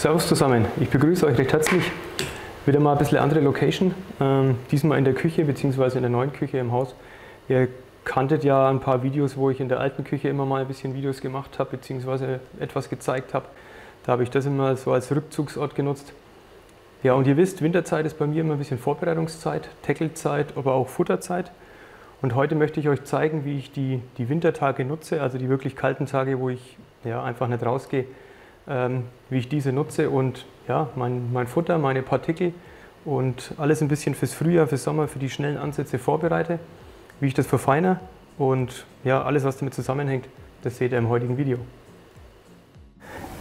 Servus zusammen, ich begrüße euch recht herzlich. Wieder mal ein bisschen andere Location, ähm, diesmal in der Küche bzw. in der neuen Küche im Haus. Ihr kanntet ja ein paar Videos, wo ich in der alten Küche immer mal ein bisschen Videos gemacht habe bzw. etwas gezeigt habe. Da habe ich das immer so als Rückzugsort genutzt. Ja, und ihr wisst, Winterzeit ist bei mir immer ein bisschen Vorbereitungszeit, Tackelzeit, aber auch Futterzeit. Und heute möchte ich euch zeigen, wie ich die, die Wintertage nutze, also die wirklich kalten Tage, wo ich ja, einfach nicht rausgehe, wie ich diese nutze und ja, mein, mein Futter, meine Partikel und alles ein bisschen fürs Frühjahr, fürs Sommer, für die schnellen Ansätze vorbereite, wie ich das verfeine und ja, alles, was damit zusammenhängt, das seht ihr im heutigen Video.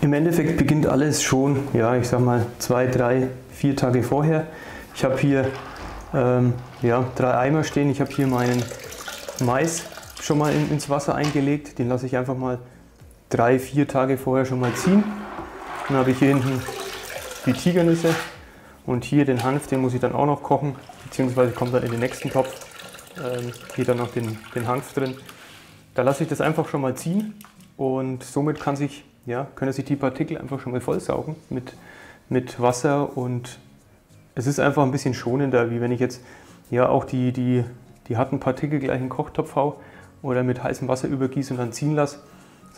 Im Endeffekt beginnt alles schon, ja, ich sag mal zwei, drei, vier Tage vorher. Ich habe hier ähm, ja, drei Eimer stehen. Ich habe hier meinen Mais schon mal in, ins Wasser eingelegt. Den lasse ich einfach mal drei, vier Tage vorher schon mal ziehen. Dann habe ich hier hinten die Tigernüsse und hier den Hanf, den muss ich dann auch noch kochen, beziehungsweise kommt dann in den nächsten Topf. Ähm, hier dann noch den, den Hanf drin. Da lasse ich das einfach schon mal ziehen und somit kann sich, ja, können sich die Partikel einfach schon mal vollsaugen mit, mit Wasser und es ist einfach ein bisschen schonender, wie wenn ich jetzt ja auch die, die, die harten Partikel gleich in den Kochtopf haue oder mit heißem Wasser übergieße und dann ziehen lasse.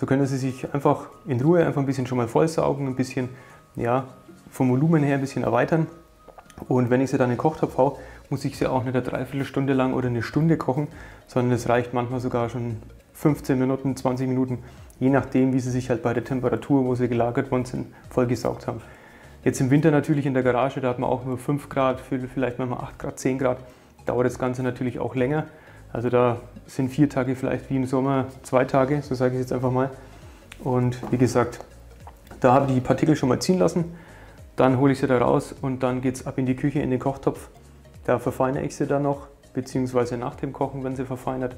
So können Sie sich einfach in Ruhe einfach ein bisschen schon mal vollsaugen, ein bisschen ja, vom Volumen her ein bisschen erweitern. Und wenn ich sie dann in Kochtopf haue, muss ich sie auch nicht eine Dreiviertelstunde lang oder eine Stunde kochen, sondern es reicht manchmal sogar schon 15 Minuten, 20 Minuten, je nachdem, wie sie sich halt bei der Temperatur, wo sie gelagert worden sind, vollgesaugt haben. Jetzt im Winter natürlich in der Garage, da hat man auch nur 5 Grad, vielleicht manchmal 8 Grad, 10 Grad, dauert das Ganze natürlich auch länger. Also da sind vier Tage vielleicht wie im Sommer zwei Tage, so sage ich jetzt einfach mal. Und wie gesagt, da habe ich die Partikel schon mal ziehen lassen. Dann hole ich sie da raus und dann geht es ab in die Küche, in den Kochtopf. Da verfeinere ich sie dann noch, beziehungsweise nach dem Kochen werden sie verfeinert.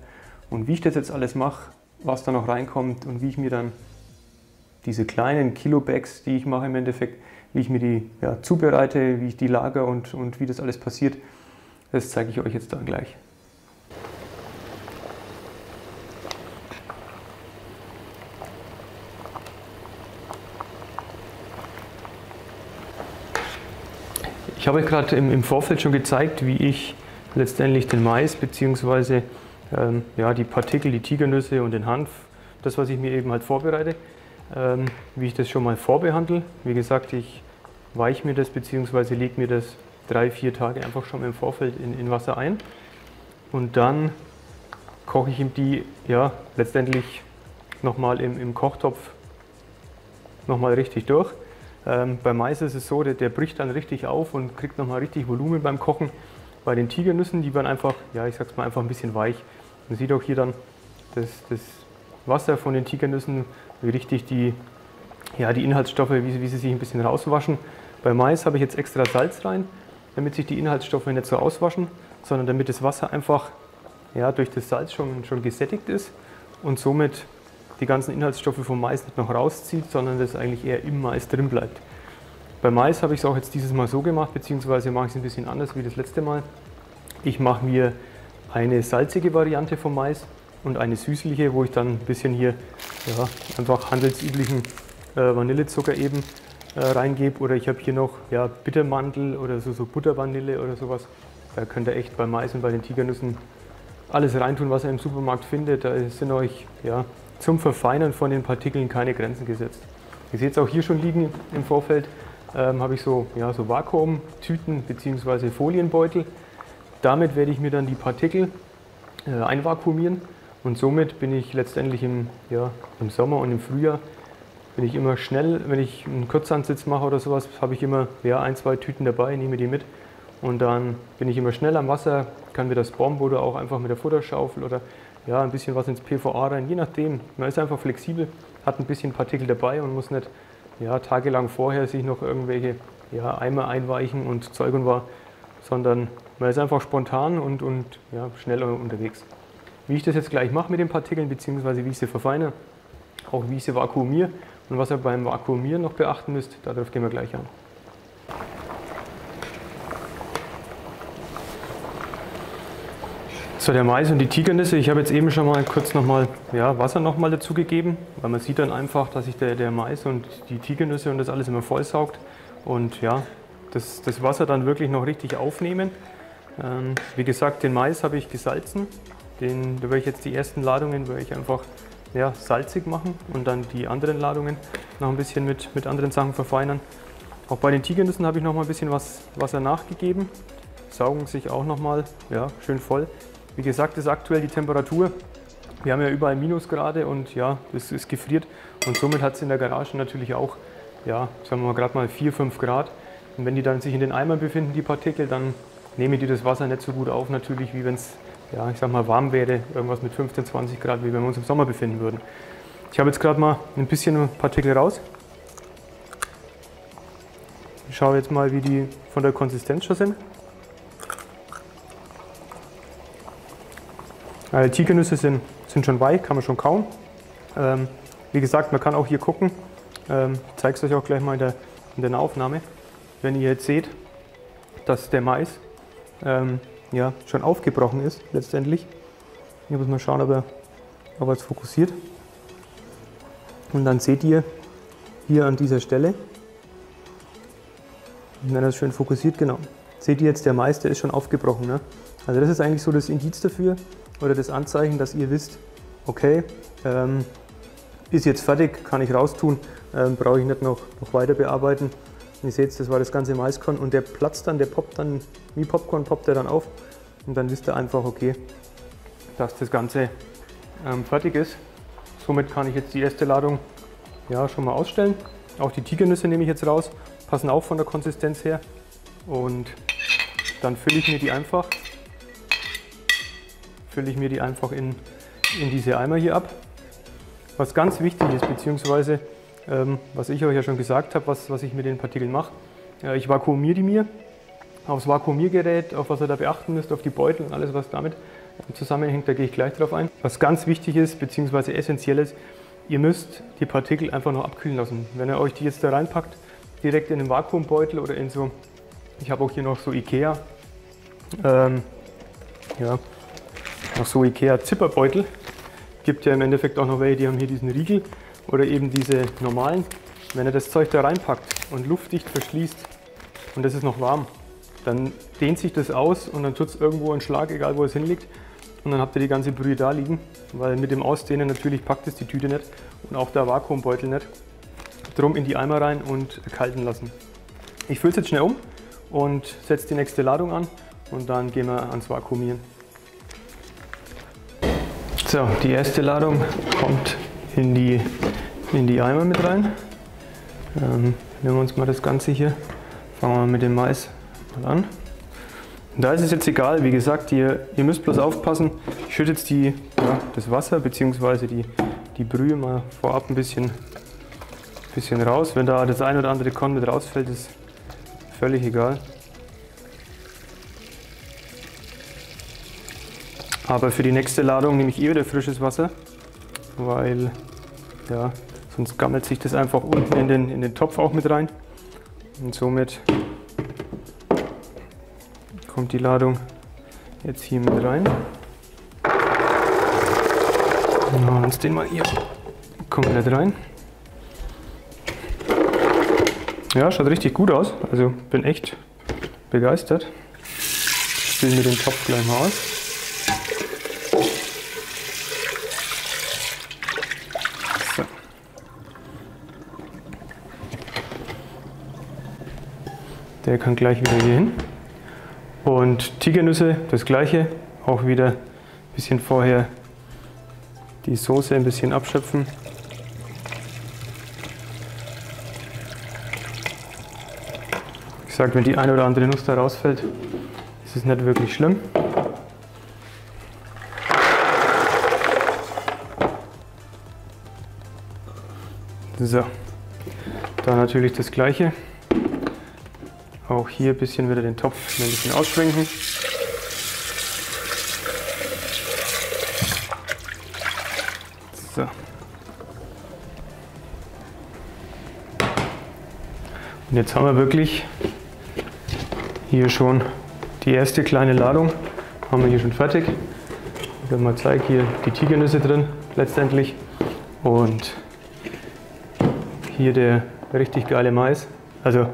Und wie ich das jetzt alles mache, was da noch reinkommt und wie ich mir dann diese kleinen Kilo-Bags, die ich mache im Endeffekt, wie ich mir die ja, zubereite, wie ich die lager und, und wie das alles passiert, das zeige ich euch jetzt dann gleich. Ich habe euch gerade im, im, Vorfeld schon gezeigt, wie ich letztendlich den Mais bzw. Ähm, ja, die Partikel, die Tigernüsse und den Hanf, das was ich mir eben halt vorbereite, ähm, wie ich das schon mal vorbehandle. Wie gesagt, ich weiche mir das bzw. lege mir das drei, vier Tage einfach schon im Vorfeld in, in Wasser ein und dann koche ich ihm die ja, letztendlich nochmal im, im Kochtopf nochmal richtig durch. Ähm, beim Mais ist es so, der, der, bricht dann richtig auf und kriegt nochmal richtig Volumen beim Kochen. Bei den Tigernüssen, die werden einfach, ja ich sag's mal, einfach ein bisschen weich. Man sieht auch hier dann das, das Wasser von den Tigernüssen, wie richtig die, ja, die Inhaltsstoffe, wie, wie sie sich ein bisschen rauswaschen. Bei Mais habe ich jetzt extra Salz rein, damit sich die Inhaltsstoffe nicht so auswaschen, sondern damit das Wasser einfach ja, durch das Salz schon, schon gesättigt ist und somit die ganzen Inhaltsstoffe vom Mais nicht noch rauszieht, sondern das eigentlich eher im Mais drin bleibt. Bei Mais habe ich es auch jetzt dieses Mal so gemacht, beziehungsweise mache ich es ein bisschen anders wie das letzte Mal. Ich mache mir eine salzige Variante vom Mais und eine süßliche, wo ich dann ein bisschen hier ja, einfach handelsüblichen äh, Vanillezucker eben äh, reingebe. Oder ich habe hier noch ja, Bittermandel oder so, so Buttervanille oder sowas. Da könnt ihr echt bei Mais und bei den Tigernüssen alles reintun, was ihr im Supermarkt findet. Da sind euch ja, zum Verfeinern von den Partikeln keine Grenzen gesetzt. Ihr seht es auch hier schon liegen im Vorfeld, ähm, habe ich so, ja, so Vakuumtüten bzw. Folienbeutel. Damit werde ich mir dann die Partikel äh, einvakuumieren und somit bin ich letztendlich im, ja, im Sommer und im Frühjahr bin ich immer schnell, wenn ich einen Kurzhandsitz mache oder sowas, habe ich immer ja, ein, zwei Tüten dabei, nehme die mit und dann bin ich immer schnell am Wasser, kann mir das Bomb oder auch einfach mit der Futterschaufel oder ja, ein bisschen was ins PVA rein, je nachdem. Man ist einfach flexibel, hat ein bisschen Partikel dabei und muss nicht ja, tagelang vorher sich noch irgendwelche ja, Eimer einweichen und Zeug und war, sondern man ist einfach spontan und, und ja, schnell unterwegs. Wie ich das jetzt gleich mache mit den Partikeln, beziehungsweise wie ich sie verfeine, auch wie ich sie vakuumiere und was ihr beim Vakuumieren noch beachten müsst, darauf gehen wir gleich an. So, der Mais und die Tigernüsse. Ich habe jetzt eben schon mal kurz nochmal ja, Wasser nochmal dazugegeben, weil man sieht dann einfach, dass sich der, der Mais und die Tigernüsse und das alles immer vollsaugt. Und ja, das, das Wasser dann wirklich noch richtig aufnehmen. Ähm, wie gesagt, den Mais habe ich gesalzen. Den, da werde ich jetzt die ersten Ladungen ich einfach ja, salzig machen und dann die anderen Ladungen noch ein bisschen mit, mit anderen Sachen verfeinern. Auch bei den Tigernüssen habe ich noch mal ein bisschen was, Wasser nachgegeben. Saugen sich auch noch mal ja, schön voll. Wie gesagt, ist aktuell die Temperatur. Wir haben ja überall Minusgrade und ja, es, es gefriert. Und somit hat es in der Garage natürlich auch, ja, sagen wir mal gerade mal 4, 5 Grad. Und wenn die dann sich in den Eimern befinden, die Partikel, dann nehmen die das Wasser nicht so gut auf, natürlich, wie wenn es, ja, ich sag mal, warm wäre, irgendwas mit 15, 20 Grad, wie wenn wir uns im Sommer befinden würden. Ich habe jetzt gerade mal ein bisschen Partikel raus. Ich schaue jetzt mal, wie die von der Konsistenz schon sind. Also Tigernüsse sind, sind schon weich, kann man schon kauen. Ähm, wie gesagt, man kann auch hier gucken. Ähm, ich zeige es euch auch gleich mal in der, in der Aufnahme. Wenn ihr jetzt seht, dass der Mais ähm, ja, schon aufgebrochen ist, letztendlich. Hier muss man schauen, ob er, ob er es fokussiert. Und dann seht ihr hier an dieser Stelle, wenn er es schön fokussiert, genau, seht ihr jetzt, der Mais, der ist schon aufgebrochen. Ne? Also das ist eigentlich so das Indiz dafür oder das Anzeichen, dass ihr wisst, okay, ähm, ist jetzt fertig, kann ich raustun, ähm, brauche ich nicht noch, noch weiter bearbeiten. Ihr seht, das war das ganze Maiskorn und der platzt dann, der poppt dann, wie Popcorn poppt er dann auf und dann wisst ihr einfach, okay, dass das Ganze ähm, fertig ist. Somit kann ich jetzt die erste Ladung ja, schon mal ausstellen. Auch die Tigernüsse nehme ich jetzt raus, passen auch von der Konsistenz her und dann fülle ich mir die einfach, fülle ich mir die einfach in, in diese Eimer hier ab. Was ganz wichtig ist, beziehungsweise ähm, was ich euch ja schon gesagt habe, was, was ich mit den Partikeln mache. Äh, ich vakuumiere die mir aufs Vakuumiergerät, auf was ihr da beachten müsst, auf die Beutel und alles, was damit zusammenhängt, da gehe ich gleich drauf ein. Was ganz wichtig ist, beziehungsweise essentiell ist, ihr müsst die Partikel einfach noch abkühlen lassen. Wenn ihr euch die jetzt da reinpackt, direkt in den Vakuumbeutel oder in so, ich habe auch hier noch so Ikea, ähm, ja, noch so Ikea Zipperbeutel. Gibt ja im Endeffekt auch noch welche, die haben hier diesen Riegel oder eben diese normalen, wenn ihr das Zeug da reinpackt und luftdicht verschließt und das ist noch warm, dann dehnt sich das aus und dann tut es irgendwo einen Schlag, egal wo es hinliegt. Und dann habt ihr die ganze Brühe da liegen, weil mit dem Ausdehnen natürlich packt es die Tüte nicht und auch der Vakuumbeutel nicht. Drum in die Eimer rein und kalten lassen. Ich fülle es jetzt schnell um und setze die nächste Ladung an und dann gehen wir ans Vakuumieren. So, die erste Ladung kommt in die, in die Eimer mit rein. Ähm, nehmen wir uns mal das Ganze hier. Fangen wir mit dem Mais mal an. Da ist es jetzt egal, wie gesagt, ihr, ihr müsst bloß aufpassen. Ich schütte jetzt die, ja, das Wasser bzw. Die, die Brühe mal vorab ein bisschen, bisschen raus. Wenn da das ein oder andere Korn mit rausfällt, ist völlig egal. Aber für die nächste Ladung nehme ich eh wieder frisches Wasser weil ja, sonst gammelt sich das einfach unten in den, in den Topf auch mit rein. Und somit kommt die Ladung jetzt hier mit rein. Machen wir uns den mal hier komplett rein. Ja, schaut richtig gut aus. Also bin echt begeistert. Ich spiele mir den Topf gleich mal aus. Der kann gleich wieder hier hin. Und Tigernüsse, das gleiche. Auch wieder ein bisschen vorher die Soße ein bisschen abschöpfen. Ich sage, wenn die eine oder andere Nuss da rausfällt, ist es nicht wirklich schlimm. So, da natürlich das gleiche. Auch hier ein bisschen wieder den Topf ein bisschen ausschwenken. So. Und jetzt haben wir wirklich hier schon die erste kleine Ladung. Haben wir hier schon fertig. will mal zeigen, hier die Tigernüsse drin letztendlich und hier der richtig geile Mais. Also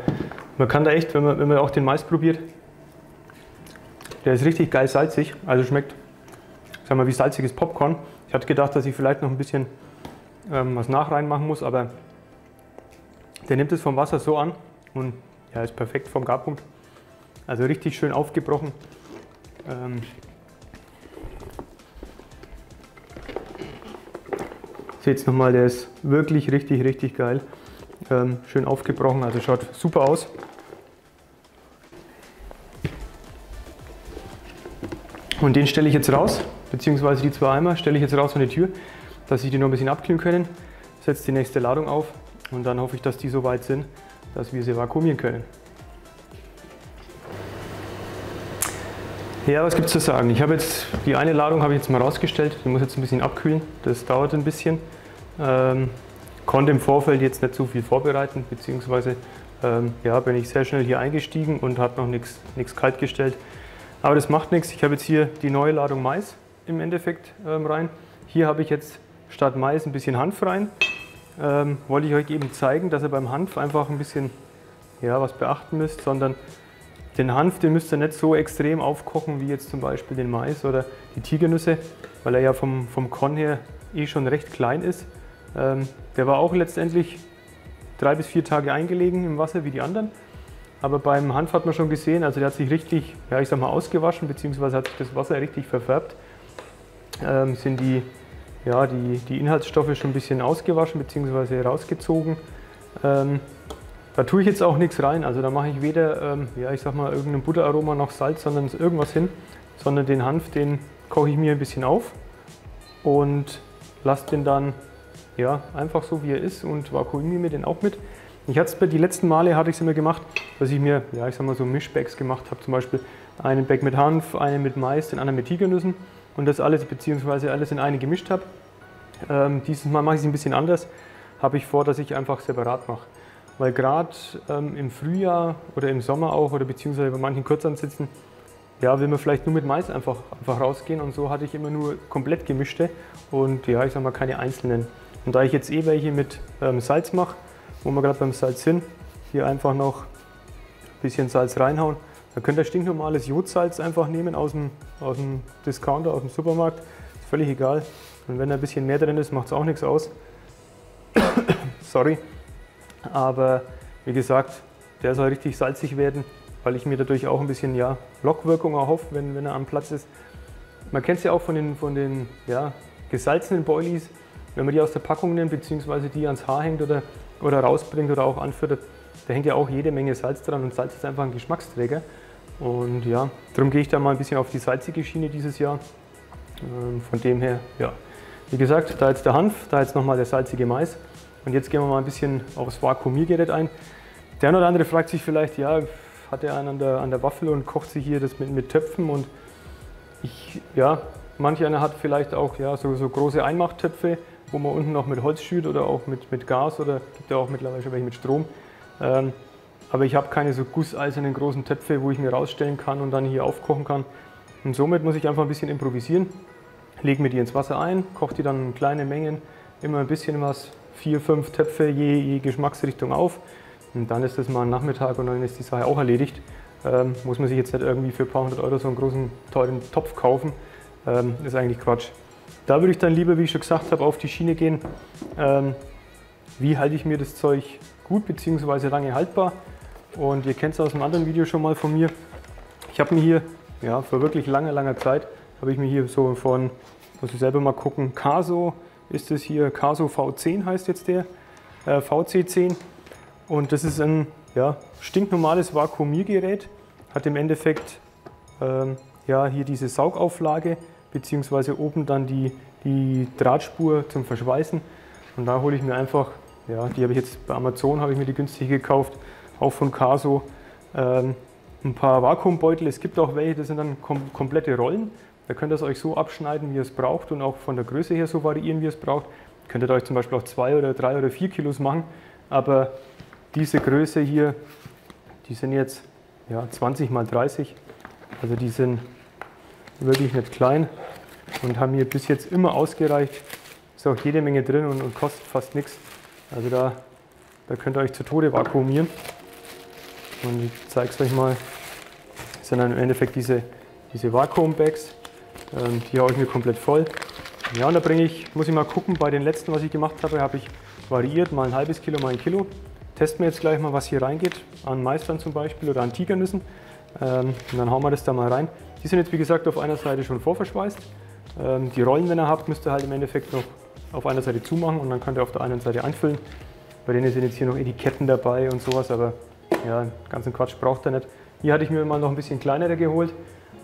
man kann da echt, wenn man, wenn man auch den Mais probiert, der ist richtig geil salzig, also schmeckt, sagen wir, wie salziges Popcorn. Ich hatte gedacht, dass ich vielleicht noch ein bisschen ähm, was nachrein machen muss, aber der nimmt es vom Wasser so an und ja, ist perfekt vom Garpunkt. Also richtig schön aufgebrochen. Ähm, Seht nochmal, der ist wirklich richtig, richtig geil. Ähm, schön aufgebrochen, also schaut super aus. Und den stelle ich jetzt raus, beziehungsweise die zwei Eimer stelle ich jetzt raus von der Tür, dass ich die noch ein bisschen abkühlen können. Setze die nächste Ladung auf und dann hoffe ich, dass die so weit sind, dass wir sie vakuumieren können. Ja, was gibt es zu sagen? Ich habe jetzt die eine Ladung habe ich jetzt mal rausgestellt, die muss jetzt ein bisschen abkühlen. Das dauert ein bisschen. Ähm, konnte im Vorfeld jetzt nicht so viel vorbereiten, beziehungsweise ähm, ja, bin ich sehr schnell hier eingestiegen und habe noch nichts kalt gestellt. Aber das macht nichts. Ich habe jetzt hier die neue Ladung Mais im Endeffekt ähm, rein. Hier habe ich jetzt statt Mais ein bisschen Hanf rein. Ähm, wollte ich euch eben zeigen, dass ihr beim Hanf einfach ein bisschen ja, was beachten müsst, sondern den Hanf, den müsst ihr nicht so extrem aufkochen wie jetzt zum Beispiel den Mais oder die Tigernüsse, weil er ja vom, vom Korn her eh schon recht klein ist. Ähm, der war auch letztendlich drei bis vier Tage eingelegen im Wasser wie die anderen. Aber beim Hanf hat man schon gesehen, also der hat sich richtig, ja ich sag mal, ausgewaschen, beziehungsweise hat sich das Wasser richtig verfärbt. Ähm, sind die, ja, die, die Inhaltsstoffe schon ein bisschen ausgewaschen, beziehungsweise rausgezogen. Ähm, da tue ich jetzt auch nichts rein, also da mache ich weder, ähm, ja ich sag mal, irgendein Butteraroma noch Salz, sondern irgendwas hin, sondern den Hanf, den koche ich mir ein bisschen auf und lasse den dann ja, einfach so wie er ist und vakuumiere mir den auch mit. Ich hatte die letzten Male hatte ich es immer gemacht, dass ich mir, ja, ich sag mal so Mischbags gemacht habe, zum Beispiel einen Bag mit Hanf, einen mit Mais, den anderen mit Tigernüssen und das alles beziehungsweise alles in eine gemischt habe. Ähm, dieses Mal mache ich es ein bisschen anders, habe ich vor, dass ich einfach separat mache. Weil gerade ähm, im Frühjahr oder im Sommer auch oder beziehungsweise bei manchen Kurzansitzen, ja, will man vielleicht nur mit Mais einfach, einfach rausgehen und so hatte ich immer nur komplett gemischte und ja, ich sag mal keine einzelnen. Und da ich jetzt eh welche mit ähm, Salz mache, wo wir gerade beim Salz sind, hier einfach noch ein bisschen Salz reinhauen. Dann könnt ihr stinknormales Jodsalz einfach nehmen aus dem, aus dem Discounter, aus dem Supermarkt. Ist völlig egal. Und wenn da ein bisschen mehr drin ist, macht es auch nichts aus. Sorry. Aber wie gesagt, der soll richtig salzig werden, weil ich mir dadurch auch ein bisschen ja, Lockwirkung erhoffe, wenn, wenn er am Platz ist. Man kennt es ja auch von den, von den ja, gesalzenen Boilies. Wenn man die aus der Packung nimmt, beziehungsweise die ans Haar hängt oder, oder rausbringt oder auch anfüttert, da hängt ja auch jede Menge Salz dran und Salz ist einfach ein Geschmacksträger. Und ja, darum gehe ich da mal ein bisschen auf die salzige Schiene dieses Jahr. Ähm, von dem her, ja. Wie gesagt, da jetzt der Hanf, da jetzt nochmal der salzige Mais. Und jetzt gehen wir mal ein bisschen aufs Vakuumiergerät ein. Der eine oder andere fragt sich vielleicht, ja, hat er einen an der, an der Waffel und kocht sich hier das mit, mit Töpfen und ich, ja, manch einer hat vielleicht auch ja, so, so große Einmachtöpfe wo man unten noch mit Holz schürt oder auch mit, mit Gas oder gibt ja auch mittlerweile schon welche mit Strom. Ähm, aber ich habe keine so gusseisernen großen Töpfe, wo ich mir rausstellen kann und dann hier aufkochen kann. Und somit muss ich einfach ein bisschen improvisieren. Lege mir die ins Wasser ein, koche die dann in kleine Mengen, immer ein bisschen was, vier, fünf Töpfe je, je Geschmacksrichtung auf. Und dann ist das mal ein Nachmittag und dann ist die Sache auch erledigt. Ähm, muss man sich jetzt nicht irgendwie für ein paar hundert Euro so einen großen, teuren Topf kaufen. Ähm, ist eigentlich Quatsch. Da würde ich dann lieber, wie ich schon gesagt habe, auf die Schiene gehen. Ähm, wie halte ich mir das Zeug gut bzw. lange haltbar? Und ihr kennt es aus einem anderen Video schon mal von mir. Ich habe mir hier, ja, vor wirklich langer, langer Zeit, habe ich mir hier so von, muss ich selber mal gucken, Caso ist es hier, Caso V10 heißt jetzt der, äh, VC10. Und das ist ein ja, stinknormales Vakuumiergerät, hat im Endeffekt ähm, ja, hier diese Saugauflage beziehungsweise oben dann die, die Drahtspur zum Verschweißen. Und da hole ich mir einfach, ja, die habe ich jetzt bei Amazon, habe ich mir die günstig gekauft, auch von Caso, ähm, ein paar Vakuumbeutel. Es gibt auch welche, das sind dann kom komplette Rollen. Da könnt ihr es euch so abschneiden, wie ihr es braucht und auch von der Größe her so variieren, wie ihr es braucht. Könntet euch zum Beispiel auch zwei oder drei oder vier Kilos machen, aber diese Größe hier, die sind jetzt ja, 20 mal 30, also die sind wirklich nicht klein. und haben mir bis jetzt immer ausgereicht. Ist auch jede Menge drin und, und kostet fast nichts. Also da, da könnt ihr euch zu Tode vakuumieren. Und ich zeige es euch mal. Das sind dann im Endeffekt diese, diese Vakuum-Bags. Ähm, die haue ich mir komplett voll. Ja, und da bringe ich, muss ich mal gucken, bei den letzten, was ich gemacht habe, habe ich variiert, mal ein halbes Kilo, mal ein Kilo. Testen wir jetzt gleich mal, was hier reingeht, an Meistern zum Beispiel oder an Tigernüssen. Ähm, und dann hauen wir das da mal rein. Die sind jetzt wie gesagt auf einer Seite schon vorverschweißt. Ähm, die Rollen, wenn ihr habt, müsst ihr halt im Endeffekt noch auf einer Seite zumachen und dann könnt ihr auf der anderen Seite einfüllen. Bei denen sind jetzt hier noch Etiketten dabei und sowas, aber ja, ganzen Quatsch braucht ihr nicht. Hier hatte ich mir mal noch ein bisschen kleinere geholt,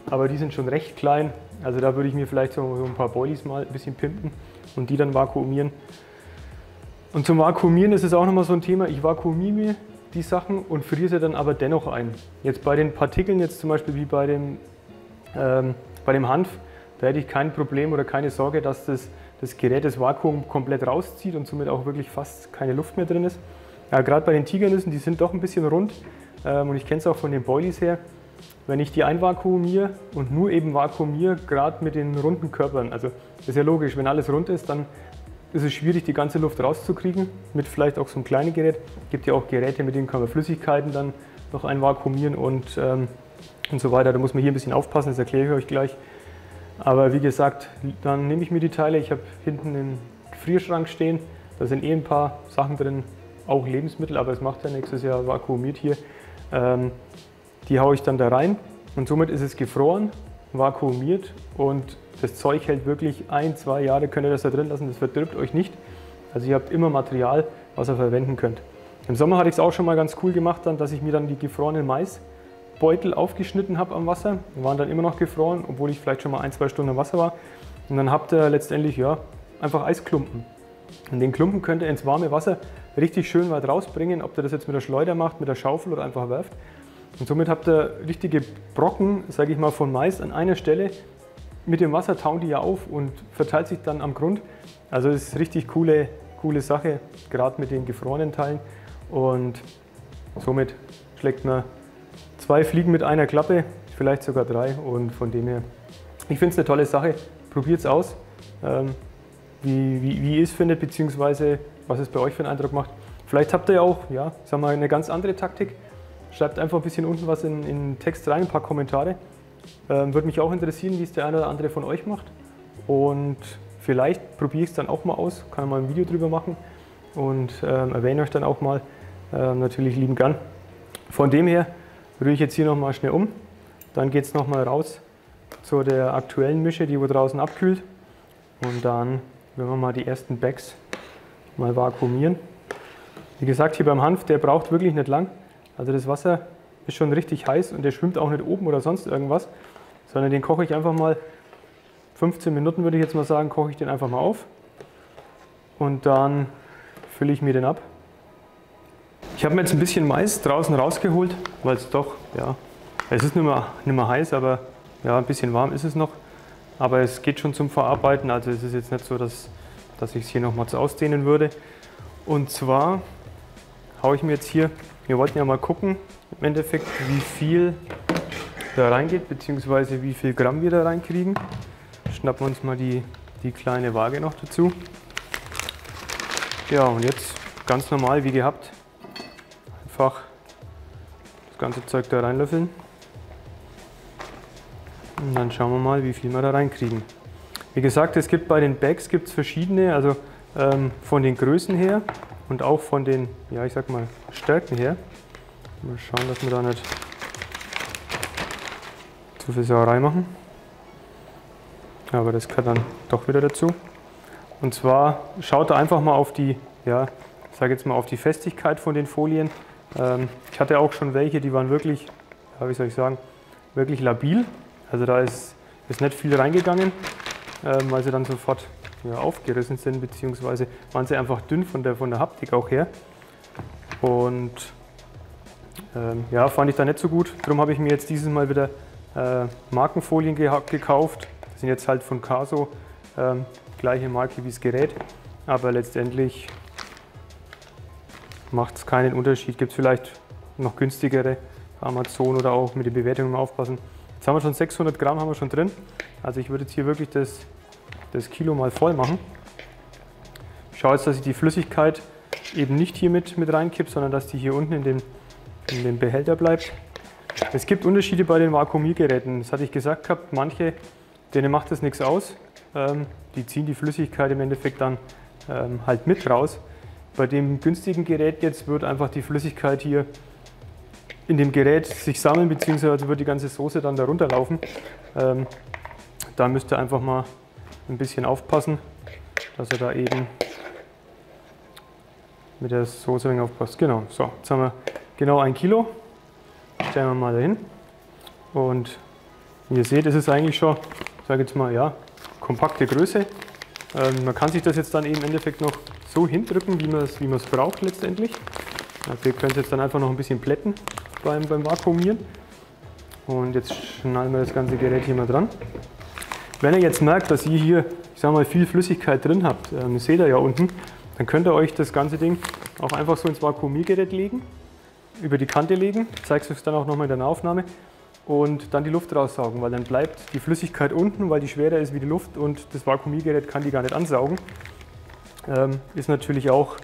aber die sind schon recht klein. Also da würde ich mir vielleicht so ein paar Boilies mal ein bisschen pimpen und die dann vakuumieren. Und zum Vakuumieren ist es auch nochmal so ein Thema. Ich vakuumiere mir die Sachen und friere sie dann aber dennoch ein. Jetzt bei den Partikeln, jetzt zum Beispiel wie bei dem, bei dem Hanf, da hätte ich kein Problem oder keine Sorge, dass das, das Gerät das Vakuum komplett rauszieht und somit auch wirklich fast keine Luft mehr drin ist. Ja, Gerade bei den Tigernüssen, die sind doch ein bisschen rund ähm, und ich kenne es auch von den Boilies her. Wenn ich die einvakuumiere und nur eben vakuumiere, gerade mit den runden Körpern, also ist ja logisch, wenn alles rund ist, dann ist es schwierig, die ganze Luft rauszukriegen, mit vielleicht auch so einem kleinen Gerät. Es gibt ja auch Geräte, mit denen kann man Flüssigkeiten dann noch einvakuumieren und, ähm, und so weiter. Da muss man hier ein bisschen aufpassen, das erkläre ich euch gleich. Aber wie gesagt, dann nehme ich mir die Teile. Ich habe hinten einen Gefrierschrank stehen. Da sind eh ein paar Sachen drin, auch Lebensmittel, aber es macht ja nächstes Jahr vakuumiert hier. Ähm, die haue ich dann da rein und somit ist es gefroren, vakuumiert und das Zeug hält wirklich ein, zwei Jahre, könnt ihr das da drin lassen, das verdirbt euch nicht. Also ihr habt immer Material, was ihr verwenden könnt. Im Sommer hatte ich es auch schon mal ganz cool gemacht, dann, dass ich mir dann die gefrorenen Maisbeutel aufgeschnitten habe am Wasser. Die waren dann immer noch gefroren, obwohl ich vielleicht schon mal ein, zwei Stunden im Wasser war. Und dann habt ihr letztendlich ja, einfach Eisklumpen. Und den Klumpen könnt ihr ins warme Wasser richtig schön weit rausbringen, ob ihr das jetzt mit der Schleuder macht, mit der Schaufel oder einfach werft. Und somit habt ihr richtige Brocken, sage ich mal, von Mais an einer Stelle. Mit dem Wasser tauen die ja auf und verteilt sich dann am Grund. Also es ist richtig coole, coole Sache, gerade mit den gefrorenen Teilen. Und somit schlägt man zwei Fliegen mit einer Klappe, vielleicht sogar drei. Und von dem her, ich finde es eine tolle Sache. Probiert es aus, ähm, wie, wie, wie ihr es findet, beziehungsweise was es bei euch für einen Eindruck macht. Vielleicht habt ihr ja auch ja, sag mal, eine ganz andere Taktik. Schreibt einfach ein bisschen unten was in, in Text rein, ein paar Kommentare. Ähm, Würde mich auch interessieren, wie es der eine oder andere von euch macht. Und vielleicht probiere ich es dann auch mal aus, kann mal ein Video drüber machen und ähm, erwähne euch dann auch mal. Ähm, natürlich lieben gern. Von dem her rühre ich jetzt hier nochmal schnell um. Dann geht es nochmal raus zu der aktuellen Mische, die wo draußen abkühlt. Und dann werden wir mal die ersten Bags mal vakuumieren. Wie gesagt, hier beim Hanf, der braucht wirklich nicht lang. Also das Wasser ist schon richtig heiß und der schwimmt auch nicht oben oder sonst irgendwas, sondern den koche ich einfach mal 15 Minuten, würde ich jetzt mal sagen, koche ich den einfach mal auf und dann fülle ich mir den ab. Ich habe mir jetzt ein bisschen Mais draußen rausgeholt, weil es doch, ja, es ist nicht mehr, nicht mehr heiß, aber ja, ein bisschen warm ist es noch. Aber es geht schon zum Verarbeiten, also es ist jetzt nicht so, dass, dass ich es hier nochmals ausdehnen würde. Und zwar haue ich mir jetzt hier wir wollten ja mal gucken, im Endeffekt, wie viel da reingeht, beziehungsweise wie viel Gramm wir da reinkriegen. Schnappen wir uns mal die, die kleine Waage noch dazu. Ja, und jetzt ganz normal wie gehabt, einfach das ganze Zeug da reinlöffeln. Und dann schauen wir mal, wie viel wir da reinkriegen. Wie gesagt, es gibt bei den Bags gibt's verschiedene, also ähm, von den Größen her und auch von den, ja ich sag mal, Stärken her. Mal schauen, dass wir da nicht zu viel Sauerei machen. Aber das gehört dann doch wieder dazu. Und zwar schaut einfach mal auf die, ja, ich jetzt mal auf die Festigkeit von den Folien. Ähm, ich hatte auch schon welche, die waren wirklich, ja, wie soll ich sagen, wirklich labil. Also da ist, ist nicht viel reingegangen, ähm, weil sie dann sofort ja, aufgerissen sind, beziehungsweise waren sie einfach dünn von der, von der Haptik auch her. Und ähm, ja, fand ich da nicht so gut. Darum habe ich mir jetzt dieses Mal wieder äh, Markenfolien ge gekauft. Das sind jetzt halt von Caso, ähm, gleiche Marke wie das Gerät. Aber letztendlich macht es keinen Unterschied. Gibt es vielleicht noch günstigere Amazon oder auch mit den Bewertungen aufpassen. Jetzt haben wir schon 600 Gramm haben wir schon drin. Also ich würde jetzt hier wirklich das das Kilo mal voll machen. Ich schaue jetzt, dass ich die Flüssigkeit eben nicht hier mit, mit reinkippe, sondern dass die hier unten in dem, in dem Behälter bleibt. Es gibt Unterschiede bei den Vakuumiergeräten. Das hatte ich gesagt gehabt. Manche, denen macht das nichts aus. Ähm, die ziehen die Flüssigkeit im Endeffekt dann ähm, halt mit raus. Bei dem günstigen Gerät jetzt wird einfach die Flüssigkeit hier in dem Gerät sich sammeln, beziehungsweise wird die ganze Soße dann darunter laufen. Ähm, da müsst ihr einfach mal ein bisschen aufpassen, dass ihr da eben mit der Soße ein aufpasst. Genau, so, jetzt haben wir genau ein Kilo. Stellen wir mal dahin. Und wie ihr seht, ist es eigentlich schon, sage jetzt mal, ja, kompakte Größe. Ähm, man kann sich das jetzt dann eben im Endeffekt noch so hindrücken, wie man es wie braucht letztendlich. Also ihr könnt es jetzt dann einfach noch ein bisschen plätten beim, beim Vakuumieren. Und jetzt schnallen wir das ganze Gerät hier mal dran. Wenn ihr jetzt merkt, dass ihr hier, ich sag mal, viel Flüssigkeit drin habt, ähm, seht ihr ja unten, dann könnt ihr euch das ganze Ding auch einfach so ins Vakuumiergerät legen, über die Kante legen, ich zeige es dann auch nochmal in der Aufnahme und dann die Luft raussaugen, weil dann bleibt die Flüssigkeit unten, weil die schwerer ist wie die Luft und das Vakuumiergerät kann die gar nicht ansaugen. Ähm, ist natürlich auch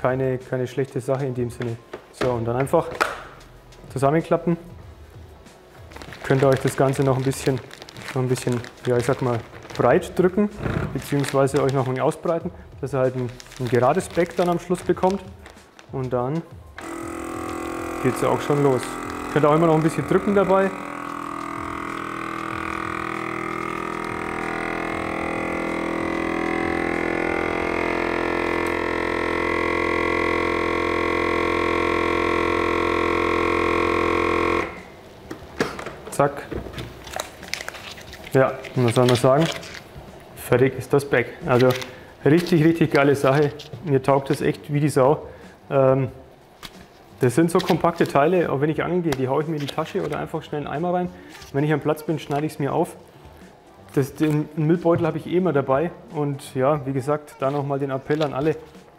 keine, keine schlechte Sache in dem Sinne. So, und dann einfach zusammenklappen. Könnt ihr euch das Ganze noch ein bisschen, noch ein bisschen ja, ich sag mal, breit drücken, beziehungsweise euch noch ein ausbreiten, dass ihr halt ein, ein gerades Back dann am Schluss bekommt. Und dann geht es auch schon los. Könnt ihr auch immer noch ein bisschen drücken dabei. Zack. Ja, und was soll man sagen? Fertig ist das Back. Also richtig, richtig geile Sache. Mir taugt das echt wie die Sau. Ähm, das sind so kompakte Teile, auch wenn ich angehe, die haue ich mir in die Tasche oder einfach schnell einen Eimer rein. Wenn ich am Platz bin, schneide ich es mir auf. Das, den Müllbeutel habe ich eh immer dabei. Und ja, wie gesagt, da nochmal den Appell an alle,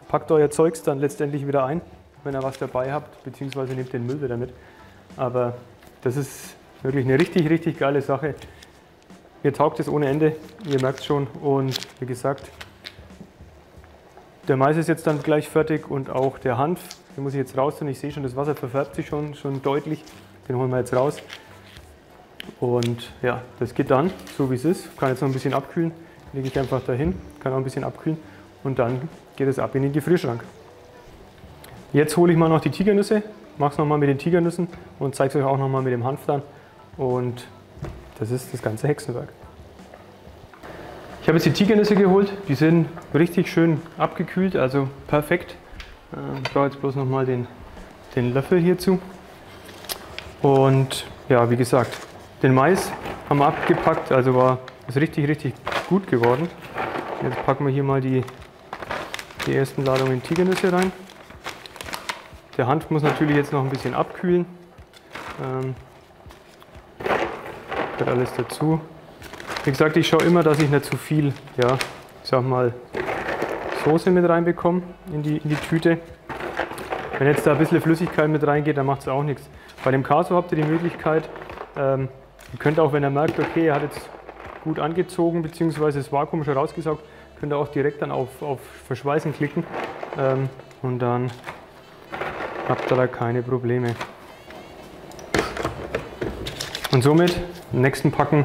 packt euer Zeugs dann letztendlich wieder ein, wenn ihr was dabei habt, beziehungsweise nehmt den Müll wieder mit. Aber das ist wirklich eine richtig, richtig geile Sache. Mir taugt es ohne Ende, ihr merkt schon. Und wie gesagt, der Mais ist jetzt dann gleich fertig und auch der Hanf den muss ich jetzt raus tun. Ich sehe schon, das Wasser verfärbt sich schon, schon deutlich. Den holen wir jetzt raus. Und ja, das geht dann, so wie es ist. Kann jetzt noch ein bisschen abkühlen. Lege ich einfach dahin, kann auch ein bisschen abkühlen. Und dann geht es ab in den Gefrierschrank. Jetzt hole ich mal noch die Tigernüsse, mache es nochmal mit den Tigernüssen und zeige es euch auch nochmal mit dem Hanf dann. Und das ist das ganze Hexenwerk. Ich habe jetzt die Tigernüsse geholt, die sind richtig schön abgekühlt, also perfekt. Äh, ich brauche jetzt bloß nochmal den, den Löffel hierzu. Und ja, wie gesagt, den Mais haben wir abgepackt, also war es richtig, richtig gut geworden. Jetzt packen wir hier mal die, die ersten Ladungen Tigernüsse rein. Der Hanf muss natürlich jetzt noch ein bisschen abkühlen. Ähm, gehört alles dazu. Wie gesagt, ich schaue immer, dass ich nicht zu viel, ja, sag mal, Soße mit reinbekomme in die, in die Tüte. Wenn jetzt da ein bisschen Flüssigkeit mit reingeht, dann macht es auch nichts. Bei dem Caso habt ihr die Möglichkeit, ähm, ihr könnt auch, wenn ihr merkt, okay, er hat jetzt gut angezogen bzw. das Vakuum schon rausgesaugt, könnt ihr auch direkt dann auf, auf Verschweißen klicken ähm, und dann habt ihr da keine Probleme. Und somit im nächsten Packen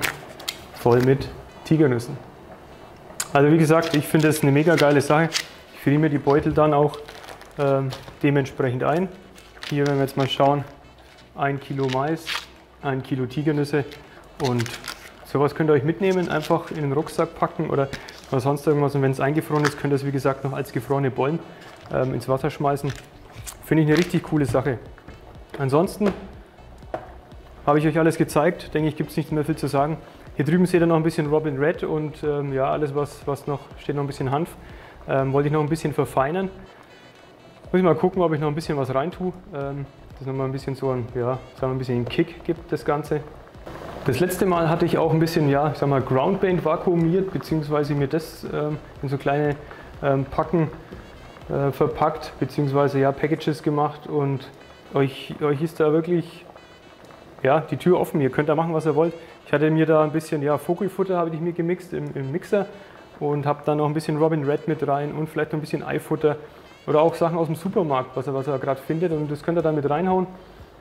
voll mit Tigernüssen. Also wie gesagt, ich finde das eine mega geile Sache. Ich friere mir die Beutel dann auch ähm, dementsprechend ein. Hier, wenn wir jetzt mal schauen, ein Kilo Mais, ein Kilo Tigernüsse und sowas könnt ihr euch mitnehmen, einfach in den Rucksack packen oder, oder sonst irgendwas. Und wenn es eingefroren ist, könnt ihr es wie gesagt noch als gefrorene Bollen ähm, ins Wasser schmeißen. Finde ich eine richtig coole Sache. Ansonsten habe ich euch alles gezeigt. Denke ich, gibt es nicht mehr viel zu sagen. Hier drüben seht ihr noch ein bisschen Robin Red und ähm, ja, alles was, was noch, steht noch ein bisschen Hanf. Ähm, wollte ich noch ein bisschen verfeinern. Muss ich mal gucken, ob ich noch ein bisschen was rein tue. Ähm, das nochmal ein bisschen so ein, ja, sagen wir ein bisschen einen Kick gibt, das Ganze. Das letzte Mal hatte ich auch ein bisschen, ja, sag mal, Groundpaint vakuumiert, beziehungsweise mir das ähm, in so kleine ähm, Packen äh, verpackt, beziehungsweise ja, Packages gemacht und euch, euch ist da wirklich ja, die Tür offen. Ihr könnt da machen, was ihr wollt. Ich hatte mir da ein bisschen ja, Vogelfutter habe ich mir gemixt im, im Mixer und habe dann noch ein bisschen Robin Red mit rein und vielleicht noch ein bisschen Eifutter oder auch Sachen aus dem Supermarkt, was er, was er gerade findet und das könnt ihr dann mit reinhauen.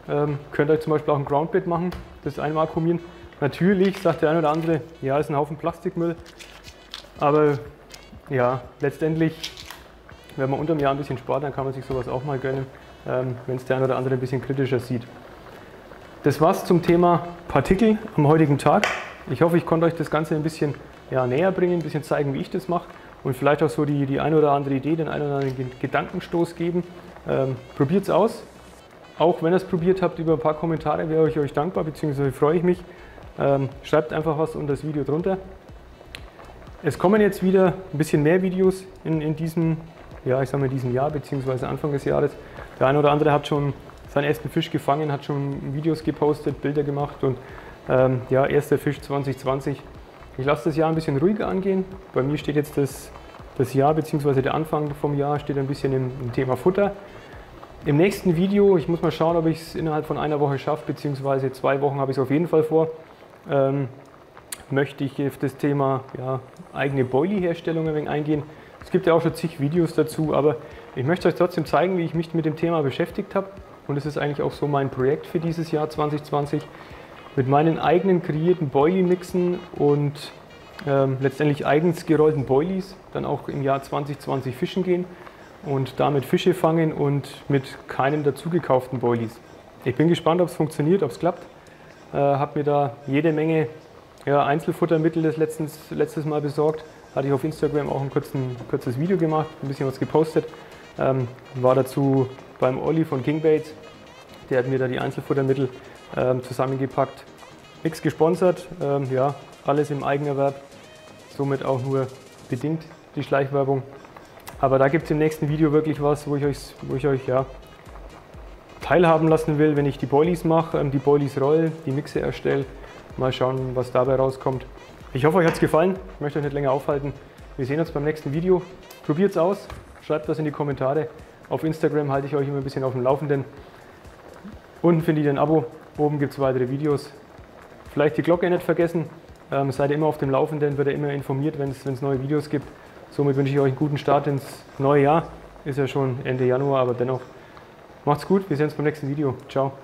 Ähm, könnt ihr zum Beispiel auch ein Groundbait machen, das einvakuumieren. Natürlich sagt der eine oder andere, ja, ist ein Haufen Plastikmüll, aber ja, letztendlich, wenn man unter dem Jahr ein bisschen spart, dann kann man sich sowas auch mal gönnen, ähm, wenn es der eine oder andere ein bisschen kritischer sieht. Das war's zum Thema Partikel am heutigen Tag. Ich hoffe, ich konnte euch das Ganze ein bisschen ja, näher bringen, ein bisschen zeigen, wie ich das mache und vielleicht auch so die, die eine oder andere Idee, den einen oder anderen Gedankenstoß geben. Ähm, Probiert es aus. Auch wenn ihr es probiert habt, über ein paar Kommentare wäre ich euch dankbar, beziehungsweise freue ich mich. Ähm, schreibt einfach was unter das Video drunter. Es kommen jetzt wieder ein bisschen mehr Videos in, in diesem, ja, ich sag mal, diesem Jahr, beziehungsweise Anfang des Jahres. Der eine oder andere hat schon seinen ersten Fisch gefangen, hat schon Videos gepostet, Bilder gemacht und ähm, ja, erster Fisch 2020 ich lasse das Jahr ein bisschen ruhiger angehen. Bei mir steht jetzt das, das Jahr bzw. der Anfang vom Jahr steht ein bisschen im, im, Thema Futter. Im nächsten Video, ich muss mal schauen, ob ich es innerhalb von einer Woche schaffe, beziehungsweise zwei Wochen habe ich es auf jeden Fall vor, ähm, möchte ich auf das Thema ja, eigene Boilie-Herstellung ein wenig eingehen. Es gibt ja auch schon zig Videos dazu, aber ich möchte euch trotzdem zeigen, wie ich mich mit dem Thema beschäftigt habe. Und es ist eigentlich auch so mein Projekt für dieses Jahr 2020 mit meinen eigenen kreierten Boilie-Mixen und ähm, letztendlich eigens gerollten Boilies dann auch im Jahr 2020 fischen gehen und damit Fische fangen und mit keinen dazugekauften Boilies. Ich bin gespannt, ob es funktioniert, ob es klappt. Äh, habe mir da jede Menge ja, Einzelfuttermittel das letztens, letztes Mal besorgt. Hatte ich auf Instagram auch ein kurzen, kurzes Video gemacht, ein bisschen was gepostet. Ähm, war dazu beim Olli von Kingbaits. Der hat mir da die Einzelfuttermittel ähm, zusammengepackt. Nichts gesponsert, ähm, ja, alles im Eigenerwerb, somit auch nur bedingt die Schleichwerbung. Aber da gibt es im nächsten Video wirklich was, wo ich euch, wo ich euch ja, teilhaben lassen will, wenn ich die Boilies mache, ähm, die Boilies roll, die Mixe erstelle. Mal schauen, was dabei rauskommt. Ich hoffe, euch hat es gefallen. Ich möchte euch nicht länger aufhalten. Wir sehen uns beim nächsten Video. Probiert es aus, schreibt was in die Kommentare. Auf Instagram halte ich euch immer ein bisschen auf dem Laufenden. Unten findet ihr ein Abo, Oben gibt es weitere Videos. Vielleicht die Glocke nicht vergessen. Ähm, seid ihr immer auf dem Laufenden, wird ihr immer informiert, wenn es neue Videos gibt. Somit wünsche ich euch einen guten Start ins neue Jahr. Ist ja schon Ende Januar, aber dennoch macht's gut. Wir sehen uns beim nächsten Video. Ciao.